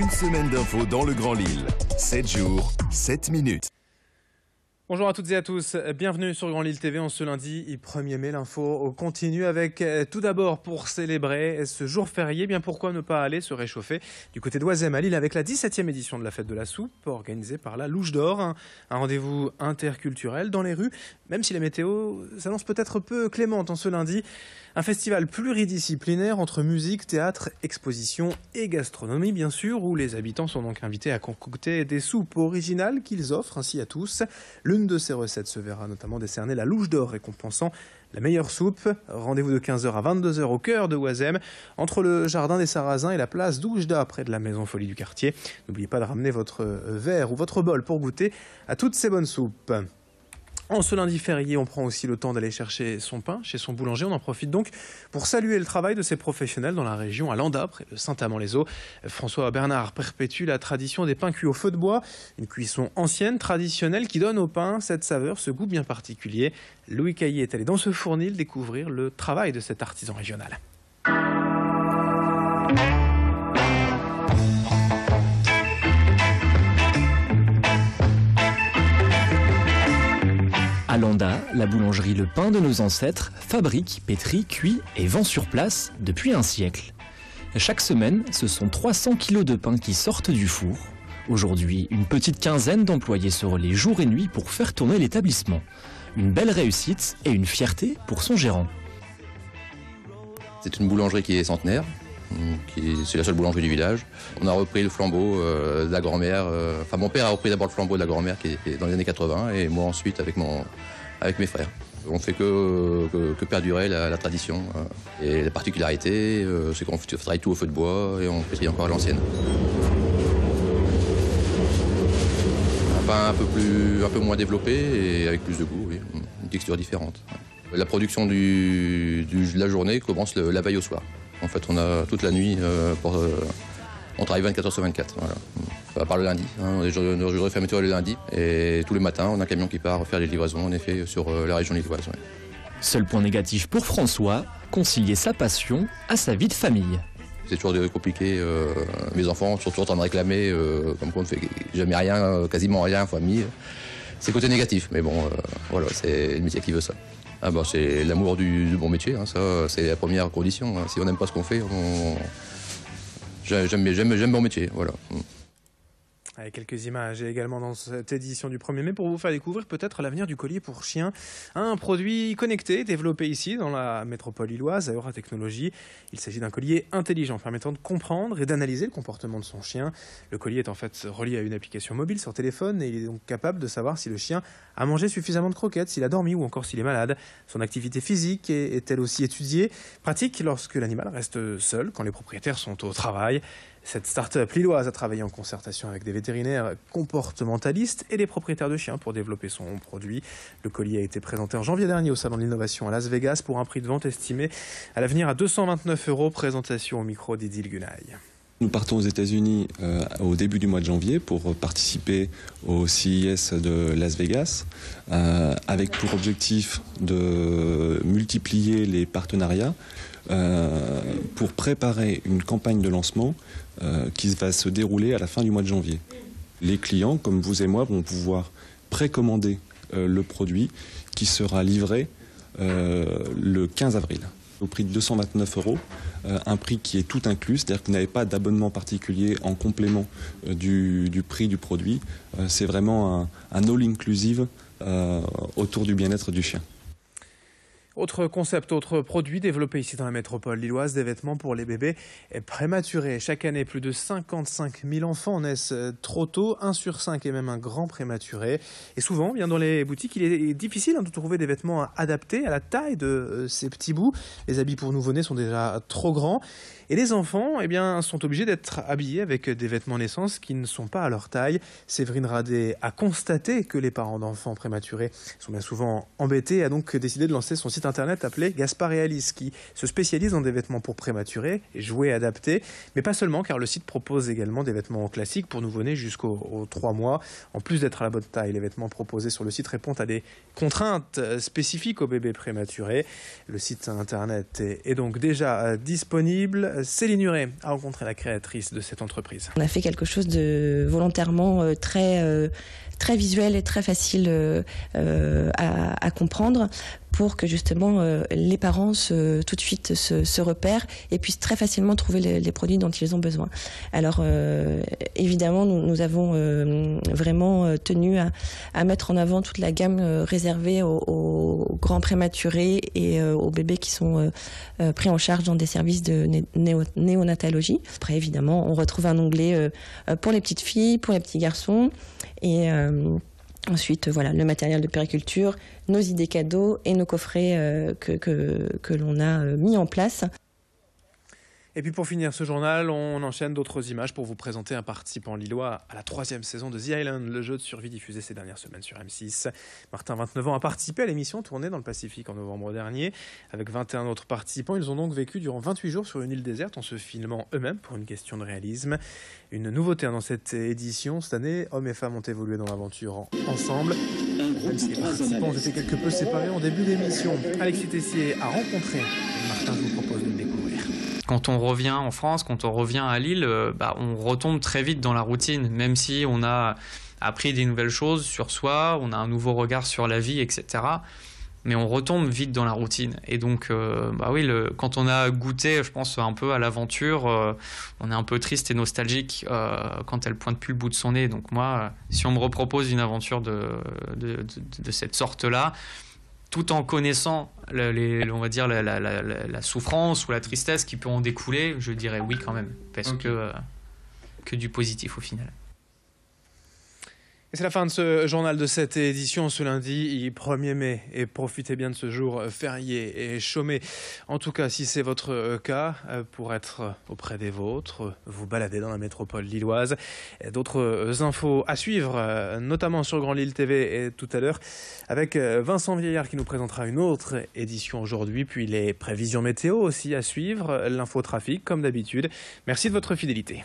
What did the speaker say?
Une semaine d'infos dans le Grand Lille. 7 jours, 7 minutes. Bonjour à toutes et à tous, bienvenue sur Grand Lille TV en ce lundi 1er mai. L'info continue avec euh, tout d'abord pour célébrer ce jour férié, bien pourquoi ne pas aller se réchauffer du côté d'Oisem à Lille avec la 17e édition de la fête de la soupe organisée par la Louche d'Or, un, un rendez-vous interculturel dans les rues, même si la météo s'annonce peut-être peu clémente en ce lundi. Un festival pluridisciplinaire entre musique, théâtre, exposition et gastronomie, bien sûr, où les habitants sont donc invités à concocter des soupes originales qu'ils offrent ainsi à tous. L'une de ces recettes se verra notamment décerner la louche d'or récompensant la meilleure soupe. Rendez-vous de 15h à 22h au cœur de Oisem, entre le jardin des Sarrasins et la place d'Oujda, près de la maison folie du quartier. N'oubliez pas de ramener votre verre ou votre bol pour goûter à toutes ces bonnes soupes. En ce lundi férié, on prend aussi le temps d'aller chercher son pain chez son boulanger. On en profite donc pour saluer le travail de ces professionnels dans la région à Landa, près de Saint-Amand-les-Eaux. François Bernard perpétue la tradition des pains cuits au feu de bois, une cuisson ancienne, traditionnelle, qui donne au pain cette saveur, ce goût bien particulier. Louis Caillé est allé dans ce fournil découvrir le travail de cet artisan régional. À Landa, la boulangerie Le Pain de nos ancêtres fabrique, pétrit, cuit et vend sur place depuis un siècle. Chaque semaine, ce sont 300 kilos de pain qui sortent du four. Aujourd'hui, une petite quinzaine d'employés se relaient jour et nuit pour faire tourner l'établissement. Une belle réussite et une fierté pour son gérant. C'est une boulangerie qui est centenaire. C'est la seule boulangerie du village. On a repris le flambeau euh, de la grand-mère. euh, Enfin, mon père a repris d'abord le flambeau de la grand-mère qui était dans les années 80 et moi ensuite avec, mon, avec mes frères. On fait que, que, perdurer la, tradition. euh. Et la particularité, c'est qu'on travaille tout au feu de bois et on pétrit encore à l'ancienne. Un pain un peu, plus, un peu moins développé et avec plus de goût, oui. une texture différente. La production du, du- de la journée commence le- la veille au soir. En fait, on a toute la nuit euh, pour. euh, on travaille 24 heures sur 24. Voilà. À part le lundi. Hein, jours, nos jours de fermeture le lundi. Et tous les matins, on a un camion qui part faire les livraisons, en effet, sur euh, la région lilloise. ouais. Seul point négatif pour François, concilier sa passion à sa vie de famille. C'est toujours compliqué. euh, mes enfants sont toujours en train de réclamer, euh, comme quoi on ne fait jamais rien, quasiment rien en famille. C'est côté négatif, mais bon, euh, voilà, c'est le métier qui veut ça. Ah bah, c'est l'amour du, bon métier, hein, ça, c'est la première condition. hein. Si on n'aime pas ce qu'on fait, j'aime mon métier, voilà. Avec quelques images également dans cette édition du 1er mai pour vous faire découvrir peut-être l'avenir du collier pour chien, un produit connecté développé ici dans la métropole lilloise à Eura Technologies. Il s'agit d'un collier intelligent permettant de comprendre et d'analyser le comportement de son chien. Le collier est en fait relié à une application mobile sur téléphone et il est donc capable de savoir si le chien a mangé suffisamment de croquettes, s'il a dormi ou encore s'il est malade. Son activité physique est, est elle aussi étudiée, pratique lorsque l'animal reste seul quand les propriétaires sont au travail. Cette start-up lilloise a travaillé en concertation avec des vétérinaires comportementalistes et des propriétaires de chiens pour développer son produit. Le collier a été présenté en janvier dernier au Salon de l'innovation à Las Vegas pour un prix de vente estimé à l'avenir à 229 euros. Présentation au micro d'Idil Gunaï. Nous partons aux États-Unis euh, au début du mois de janvier pour participer au CIS de Las Vegas, euh, avec pour objectif de multiplier les partenariats euh, pour préparer une campagne de lancement qui va se dérouler à la fin du mois de janvier. Les clients, comme vous et moi, vont pouvoir précommander le produit qui sera livré le 15 avril au prix de 229 euros, euh, un prix qui est tout inclus, c'est-à-dire que vous n'avez pas d'abonnement particulier en complément euh, du, prix du produit. Euh, c'est vraiment un, all-inclusive autour du bien-être du chien. Autre concept, autre produit développé ici dans la métropole lilloise, des vêtements pour les bébés prématurés. Chaque année, plus de 55 000 enfants naissent euh, trop tôt, 1 sur 5 est même un grand prématuré. Et souvent, bien dans les boutiques, il est difficile hein, de trouver des vêtements adaptés à la taille de euh, ces petits bouts. Les habits pour nouveau-nés sont déjà trop grands. Et les enfants eh bien, sont obligés d'être habillés avec des vêtements naissance qui ne sont pas à leur taille. Séverine Radet a constaté que les parents d'enfants prématurés sont bien souvent embêtés et a donc décidé de lancer son site internet appelé Gaspard et qui se spécialise dans des vêtements pour prématurés et jouets adaptés. Mais pas seulement car le site propose également des vêtements classiques pour nouveau-nés jusqu'aux 3 mois. En plus d'être à la bonne taille, les vêtements proposés sur le site répondent à des contraintes spécifiques aux bébés prématurés. Le site internet est, est donc déjà disponible Céline Huret a rencontré la créatrice de cette entreprise. On a fait quelque chose de volontairement très très visuel et très facile euh, euh, à, à, comprendre pour que justement euh, les parents se, tout de suite se, se, repèrent et puissent très facilement trouver les, les produits dont ils ont besoin. Alors euh, évidemment, nous, nous avons euh, vraiment tenu à, à, mettre en avant toute la gamme réservée aux, aux, grands prématurés et aux bébés qui sont pris en charge dans des services de néo néonatologie. Après, évidemment, on retrouve un onglet pour les petites filles, pour les petits garçons et euh, ensuite, voilà, le matériel de périculture, nos idées cadeaux et nos coffrets euh, que, l'on a euh, mis en place. Et puis pour finir ce journal, on enchaîne d'autres images pour vous présenter un participant lillois à la troisième saison de The Island, le jeu de survie diffusé ces dernières semaines sur M6. Martin, 29 ans, a participé à l'émission tournée dans le Pacifique en novembre dernier. Avec 21 autres participants, ils ont donc vécu durant 28 jours sur une île déserte en se filmant eux-mêmes pour une question de réalisme. Une nouveauté dans cette édition, cette année, hommes et femmes ont évolué dans l'aventure ensemble. Même si les participants étaient quelque peu séparés en début d'émission, Alexis Tessier a rencontré quand on revient en France, quand on revient à Lille, bah, on retombe très vite dans la routine, même si on a appris des nouvelles choses sur soi, on a un nouveau regard sur la vie, etc. Mais on retombe vite dans la routine. Et donc, euh, bah oui, quand on a goûté, je pense, un peu à l'aventure, euh, on est un peu triste et nostalgique euh, quand elle pointe plus le bout de son nez. Donc moi, si on me repropose une aventure de cette sorte-là, tout en connaissant les, on va dire la, la, la, la, souffrance ou la tristesse qui peut en découler, je dirais oui quand même, parce okay. que, euh, que du positif au final. C'est la fin de ce journal de cette édition ce lundi 1er mai. Et profitez bien de ce jour férié et chômé. En tout cas, si c'est votre cas, pour être auprès des vôtres, vous balader dans la métropole lilloise. D'autres infos à suivre, notamment sur Grand Lille TV et tout à l'heure, avec Vincent Vieillard qui nous présentera une autre édition aujourd'hui, puis les prévisions météo aussi à suivre, l'infotrafic comme d'habitude. Merci de votre fidélité.